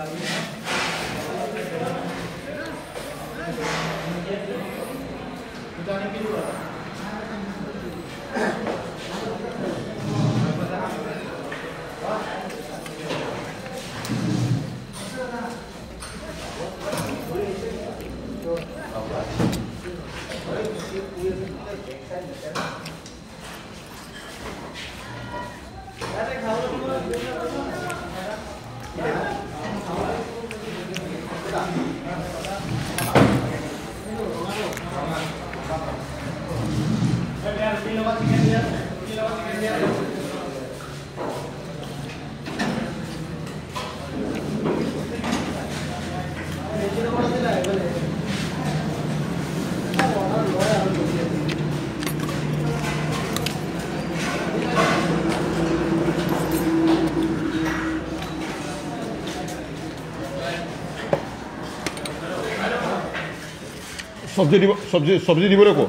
la vida. চব্জি দিব চব্জি চব্জি দিবলৈ কওঁ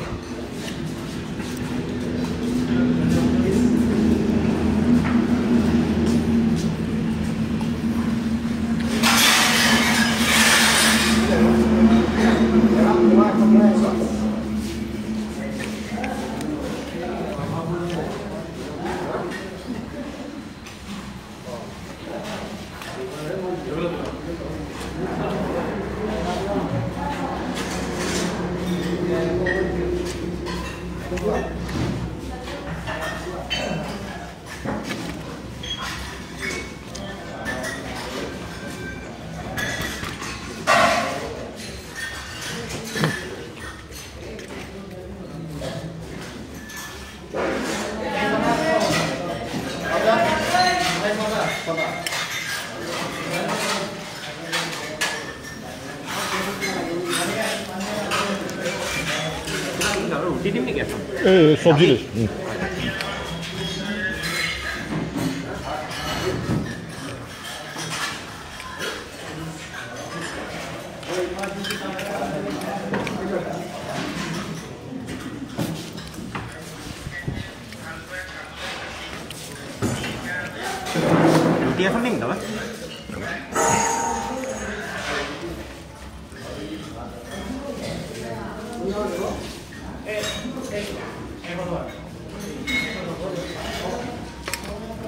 Didimlik yapalım. Ee, sobzidir. Diye yapalım değil mi?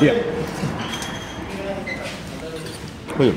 别，可以。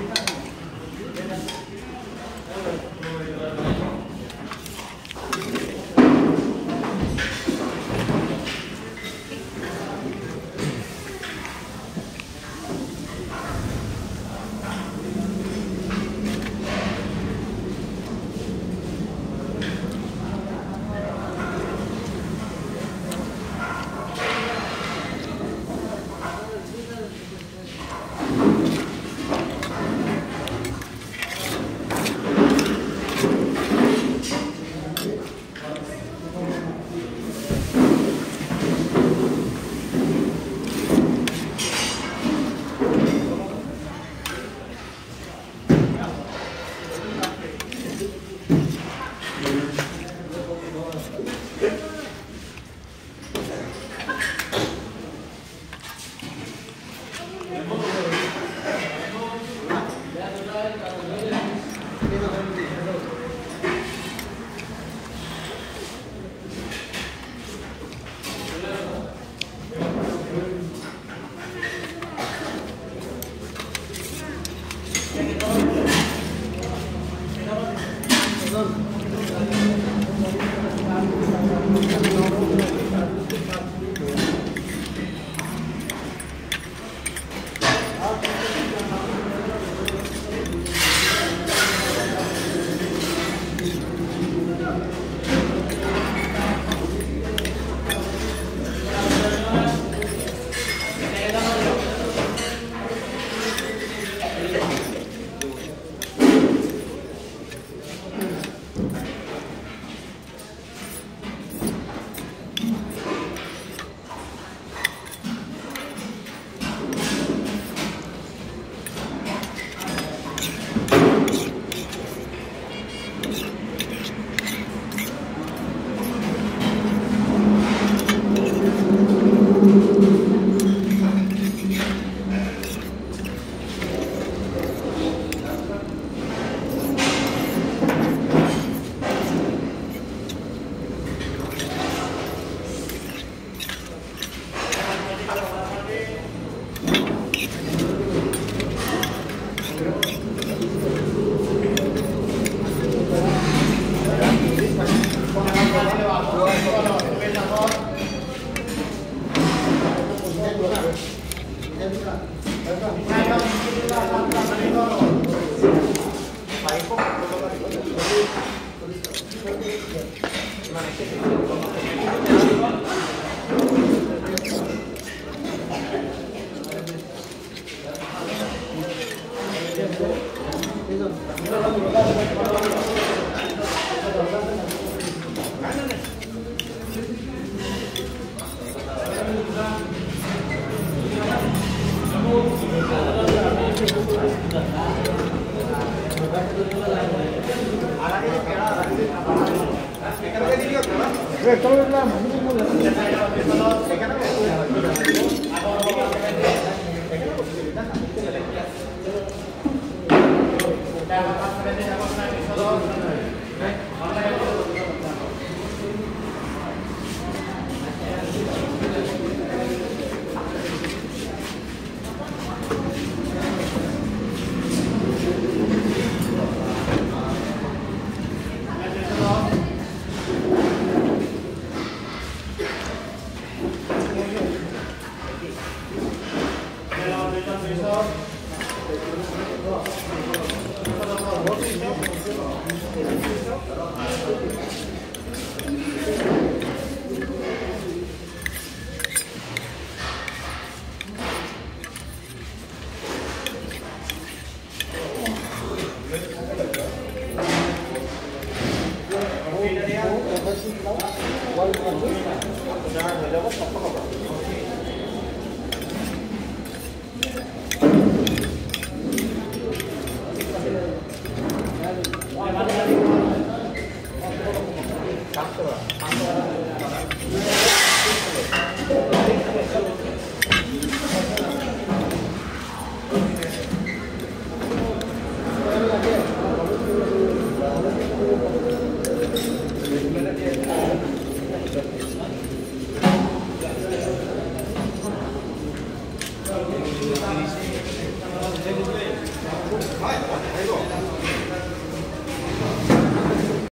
どういうこと?